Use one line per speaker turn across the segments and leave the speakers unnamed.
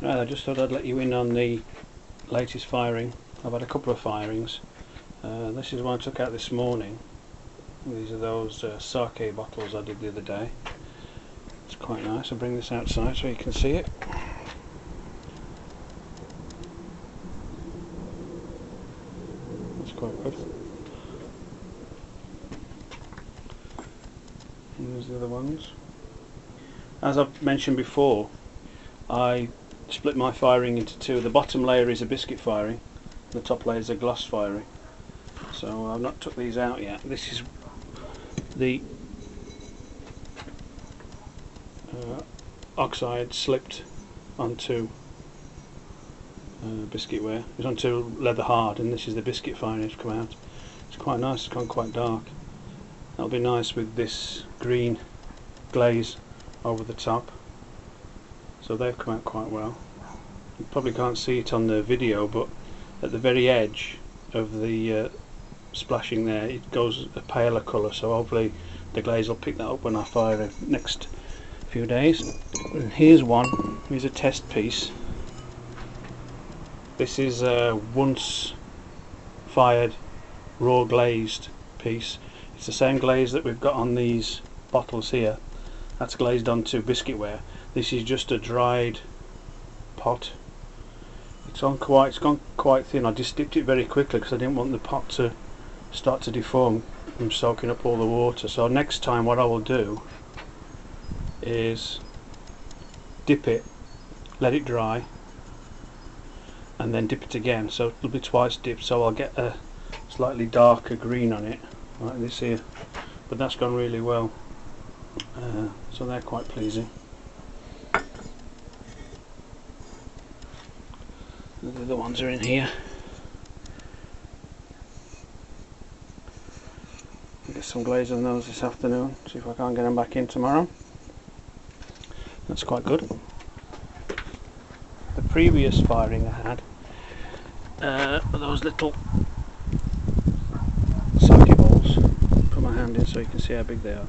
Right, I just thought I'd let you in on the latest firing. I've had a couple of firings. Uh, this is one I took out this morning. These are those uh, sake bottles I did the other day. It's quite nice. I'll bring this outside so you can see it. That's quite good. And there's the other ones. As I've mentioned before, I split my firing into two. The bottom layer is a biscuit firing, the top layer is a gloss firing. So I've not took these out yet. This is the uh, oxide slipped onto uh, biscuit ware. It's onto leather hard, and this is the biscuit firing that's come out. It's quite nice. It's gone quite dark. That'll be nice with this green glaze over the top. So they've come out quite well. You probably can't see it on the video, but at the very edge of the uh, splashing there, it goes a paler colour. So hopefully the glaze will pick that up when I fire it next few days. And here's one. Here's a test piece. This is a once fired raw glazed piece. It's the same glaze that we've got on these bottles here. That's glazed onto biscuitware. This is just a dried pot. It's on quite. It's gone quite thin. I just dipped it very quickly because I didn't want the pot to start to deform from soaking up all the water. So next time, what I will do is dip it, let it dry, and then dip it again. So it'll be twice dipped. So I'll get a slightly darker green on it, like this here. But that's gone really well. Uh, so they're quite pleasing. The other ones are in here. I'll get some glaze on those this afternoon, see if I can't get them back in tomorrow. That's quite good. The previous firing I had, uh, those little sake balls. Put my hand in so you can see how big they are.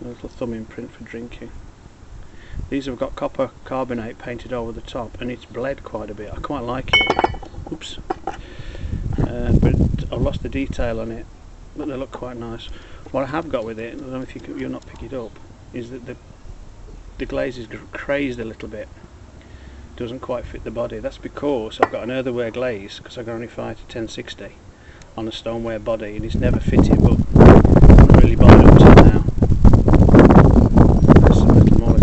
A little thumb imprint for drinking. These have got copper carbonate painted over the top and it's bled quite a bit. I quite like it. Oops. Uh, but I've lost the detail on it, but they look quite nice. What I have got with it, I don't know if you can, you'll not pick it up, is that the the glaze is crazed a little bit. Doesn't quite fit the body. That's because I've got an earthenware glaze because I can only fire to 1060 on a stoneware body and it's never fitted. But I'm not really bothered up till now. There's some little more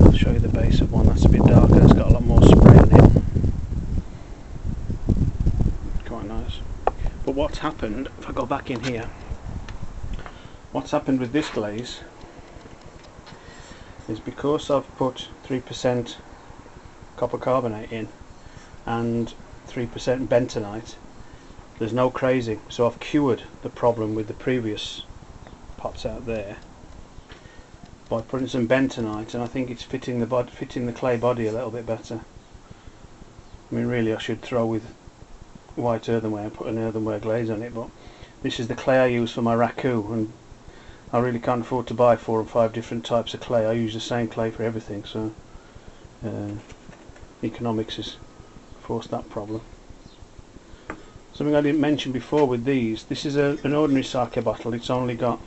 I'll show you the base of one that's a bit darker. It's got a lot more spray on it. Quite nice. But what's happened? If I go back in here what's happened with this glaze is because I've put 3% copper carbonate in and 3% bentonite there's no crazing so I've cured the problem with the previous pots out there by putting some bentonite and I think it's fitting the bod fitting the clay body a little bit better I mean really I should throw with white earthenware and put an earthenware glaze on it but this is the clay I use for my raku and I really can't afford to buy four or five different types of clay. I use the same clay for everything, so uh, economics has forced that problem. Something I didn't mention before with these, this is a, an ordinary sake bottle, it's only got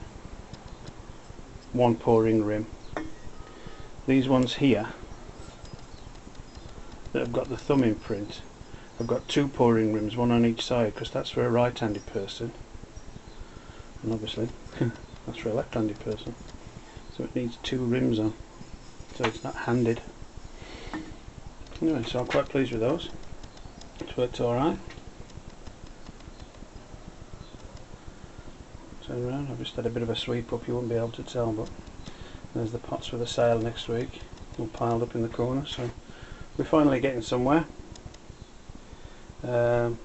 one pouring rim. These ones here, that have got the thumb imprint, I've got two pouring rims, one on each side, because that's for a right-handed person. And obviously That's for a left-handed person. So it needs two rims on. So it's not handed. Anyway, so I'm quite pleased with those. It's worked alright. Turn around, I've just had a bit of a sweep up, you won't be able to tell, but there's the pots for the sale next week, all piled up in the corner, so we're finally getting somewhere. Um,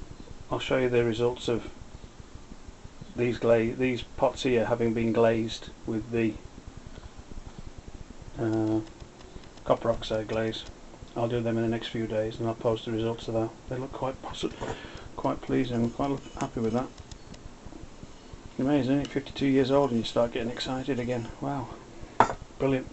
I'll show you the results of these these pots here having been glazed with the uh, copper oxide glaze I'll do them in the next few days and I'll post the results of that they look quite quite pleasing I'm quite happy with that Amazing, 52 years old and you start getting excited again. Wow. Brilliant.